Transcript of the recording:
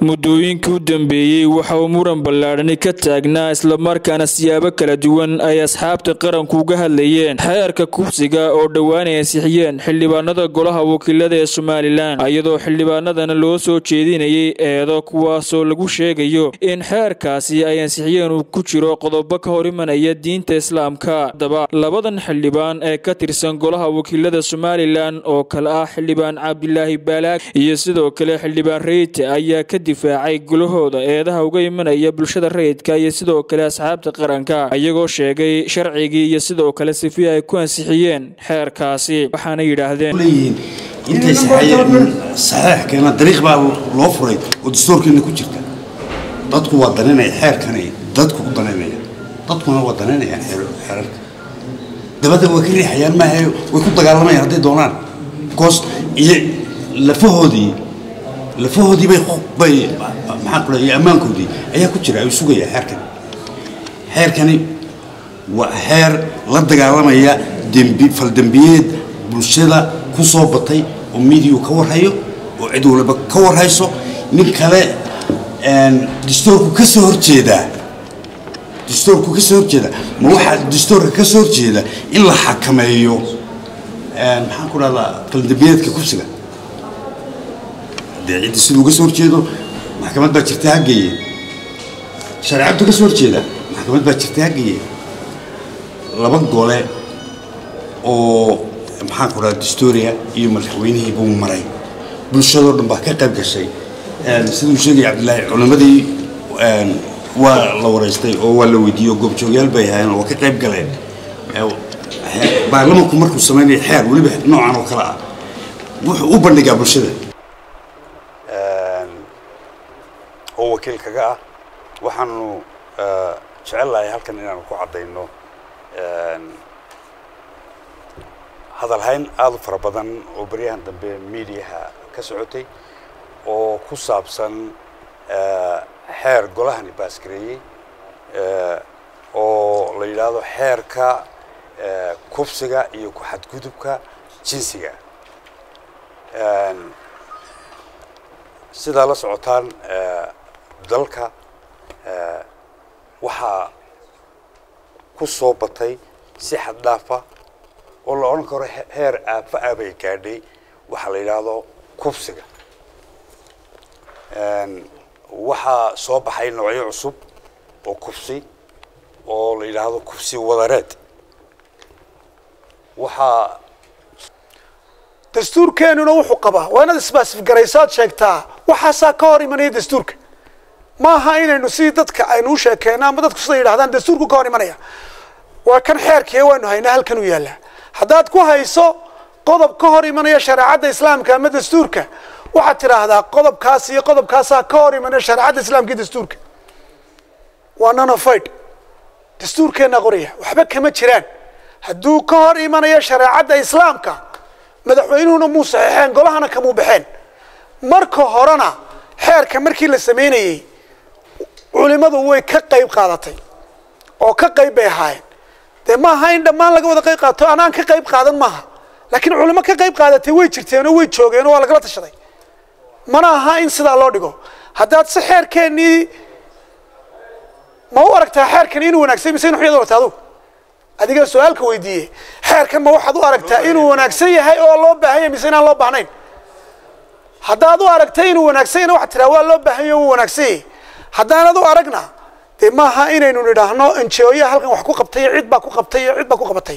muddooyinkii u dambeeyey waxa uu muran ballaadhani ka taagnaa islamarkaana siyaabo kala duwan ay asxaabta qaranku uga hadlayeen. Xeerka kufsiga oo dhowaan ay ansixiyeen xildhibaanada golaha wakiilada ee somalilan iyadoo xildhibaanadana loo soo jeedinayay eedo kuwaasoo lagu sheegayo in xeerkaasi ay ansixiyeen uu ku jiro qodobo ka hor imanaya diinta islaamka. Haddaba labadan xildhibaan ee ka tirsan golaha wakiilada somalilan oo kale ah xildhibaan cabdilaahi baalaag iyo sidoo kale xildhibaan reyte ayaa ka difaacay gulahooda eedaha uga imanaya bulshada rayidka iyo sidoo kale asxaabta qaranka iyagoo sheegay sharcigii iyo sidoo kale sifi ay ku ansixiyeen xeerkaasi waxaana yidhaahdeen intay dariiq baa loo furay oo dastuurkeena ku jirta. Dadku waa daninaya xeerkani dadku u danaynaya dadkuna waa danaynayaan xeerarka. Dabadda waa ka riixayaan maaha way ku dagaalamayaan hadday doonaan. Because iyo lafahoodii lafahoodii bay leeyahay ammaankoodii ayaa ku jira ay sugaya xeerkani xeerkani waa xeer la dagaalamaya dembi faldembiyeed bulshada ku soo batay oo midiyu ka warhayo oo cid waliba ka warhayso nin kale dastuurku ka soo horjeedaa dastuurku ka soo horjeeda ma waxaa dastuurka ka soo horjeeda in la xakameeyo maxaan ku dhahdaa faldembiyeedka kufsiga dee cidda siduu uga soo horjeedo maxkamad baa jirta hageeye shareecadu ka soo horjeeda maxkamad baa jirta hageeye laba gole oo maxaan ku dhaha dastoria iyo madaxweynihii buu maray. Bulshadoo dhan baa ka qayb gashay. Siduu sheegaya cabdillaahi culimadii waa la wareystay oo waa la weydiiyey oo goobjoogyaal bay ahaayeen oo waa ka qayb galeen. Baarlamanku markuu sameynaya xeer weliba noocan oo kale ah. Wuxuu u bandhigaa bulshada oo wakiil kaga ah waxaanu jecel lahay halkan inaanu ku caddayno hadalhayn aada u fara badan oo baryahan dambe miidiyaha ka socotay oo ku saabsan xeer golahani baasgareeyey oo la yidhaahdo xeerka kufsiga iyo ku-xadgudubka jinsiga. Sidaa la socotaan dalka waxaa ku soo batay si xad dhaafa oo la odhan karo heer aabfa aabay gaadhay waxaa la yidhaahdo kufsiga. Waxaa soo baxay noocyo cusub oo kufsi oo la yidhaahdo kufsi wadareed. Waxaa dastuurkeenuna wuxuu qabaa. Waa inaad isbaasifgaraysaad sheegtaa waxaasaa ka hor imanaya dastuurka maaha inaynu sidii dadka aynu u sheekeyno ama dadku siday yidhahdaan dastuurku ka hor imanaya waa kan xeerkiiya waanu haynaa halkan u yaallaa haddaad ku hayso qodob ka hor imanaya shareecadda islaamka ama dastuurka waxaad tidhaahdaa qodobkaas iyo qodobkaasaa ka hor imanaya shareecadda islaamka iyo dastuurka waa nonofid dastuurkeenna qoraya waxba kama jiraan hadduu ka hor imanayo shareecadda islaamka madaxweynuhuna muu saxeexeen golahana kamuu baxeen marka horena xeerka markii la samaynayey culimadu way ka qayb qaadatay oo ka qayb bay ahaayeen. Dee maaha in dhammaan laga wada qayb qaato? Anaan ka qayb qaadan maaha. Laakiin culimo ka qayb qaadatay way jirteenoo way joogeenoo waa lagala tashaday. Mana aha in sidaa loo dhigo. Haddaad si xeerkeennii ma u aragtaa xeerkani inuu wanaagsan mise inu xuyad aragta adugu adiga su'aalka weydiiye xeerkan ma waxaad u aragtaa inuu wanaagsan yahay oo loo baahan yahay mise inaan loo baahnayn? Haddaad u aragta inuu wanaagsan yahna waxaad tiraa waa loo baahan yahy wuu wanaagsan yahay maaha inaynu nidhaahno enjoya halkan wax ku qabtay cid baa ku qabtay iyo cid baa ku qabatay